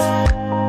you